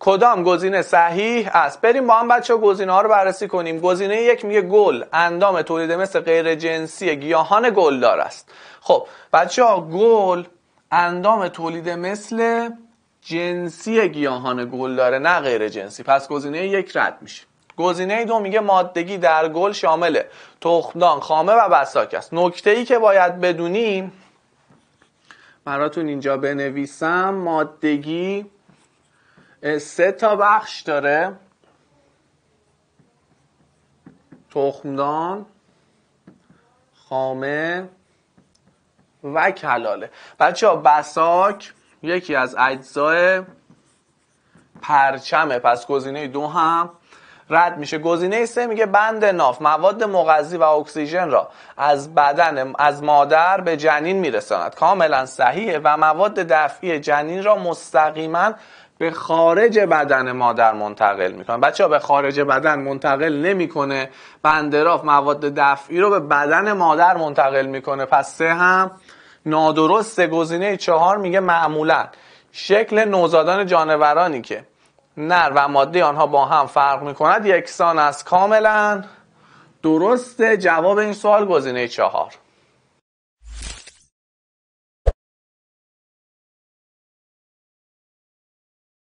کدام گزینه صحیح است؟ بریم با هم بچه گزینه ها رو بررسی کنیم. گزینه یک میگه گل. اندام تولید مثل غیر جنسی گیاهان گلدار است. خب بچه ها گل اندام تولید مثل جنسی گیاهان گل داره نه غیر جنسی. پس گزینه یک رد میشه. گزینه دو میگه مادگی در گل شامل تخمدان خامه و بساک است. نکته ای که باید بدونیم براتون اینجا بنویسم مادگی سه تا بخش داره. تخمدان خامه و کلاله. بچه ها بساک یکی از اجزای پرچمه. پس گزینه دو هم رد میشه. گزینه سه میگه بند ناف مواد مغذی و اکسیژن را از بدن از مادر به جنین میرساند. کاملا صحیحه و مواد دفعی جنین را مستقیما به خارج بدن مادر منتقل می‌کنه. بچه ها به خارج بدن منتقل نمی‌کنه. بندراف مواد دفعی رو به بدن مادر منتقل می‌کنه. پس سه هم نادرست گزینه چهار میگه معمولا. شکل نوزادان جانورانی که نر و ماده آنها با هم فرق می‌کند یکسان است. کاملا درست جواب این سوال گزینه چهار.